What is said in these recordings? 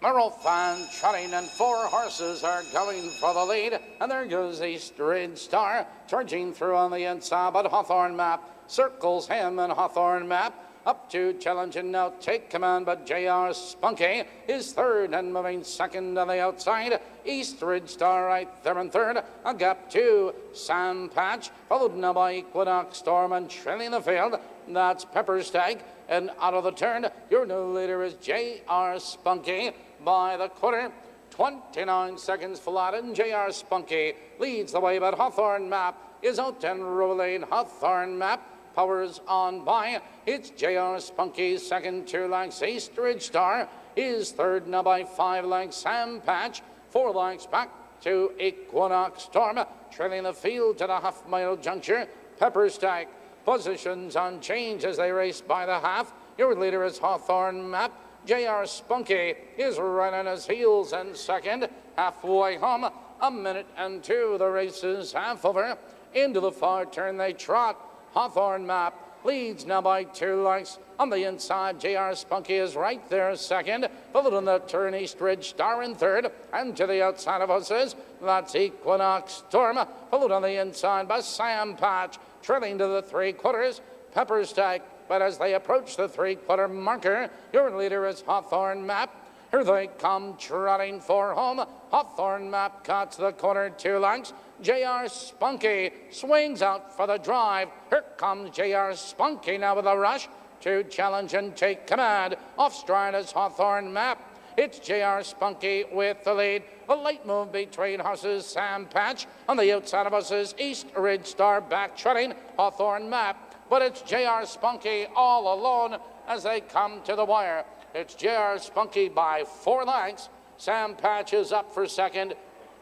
Fan trotting and four horses are going for the lead. And there goes East Ridge Star charging through on the inside, but Hawthorne Map circles him and Hawthorne Map up to challenge and now take command, but J.R. Spunky is third and moving second on the outside. East Ridge Star right there in third. A gap to Sam Patch, followed now by Equinox Storm and trailing the field. That's Pepper Stag. And out of the turn, your new leader is J.R. Spunky by the quarter. 29 seconds flat, and J.R. Spunky leads the way, but Hawthorne Map is out and rolling. Hawthorne Map powers on by. It's J.R. Spunky's second two lengths. East Ridge Star is third now by five lengths. Sam Patch, four lengths back to Equinox Storm, trailing the field to the half mile juncture. Pepper Stack positions on change as they race by the half. Your leader is Hawthorne Map. J.R. Spunky is right on his heels and second. Halfway home, a minute and two. The race is half over. Into the far turn they trot. Hawthorne Map leads now by two lengths. On the inside, J.R. Spunky is right there second. Followed on the turn, East Ridge Star in third. And to the outside of us is that's Equinox Storm. Followed on the inside by Sam Patch. Trailing to the three quarters, Pepper Stack but as they approach the three-quarter marker, your leader is Hawthorne Map. Here they come trotting for home. Hawthorne Map cuts the corner two lengths. J.R. Spunky swings out for the drive. Here comes J.R. Spunky now with a rush to challenge and take command. Off stride is Hawthorne Map. It's J.R. Spunky with the lead. A late move between horses Sam Patch. On the outside of us is East Ridge Star back trotting. Hawthorne Map but it's J.R. Spunky all alone as they come to the wire. It's J.R. Spunky by four lengths. Sam Patch is up for second.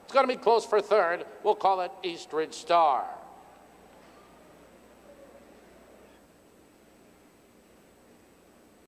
It's going to be close for third. We'll call it East Ridge Star.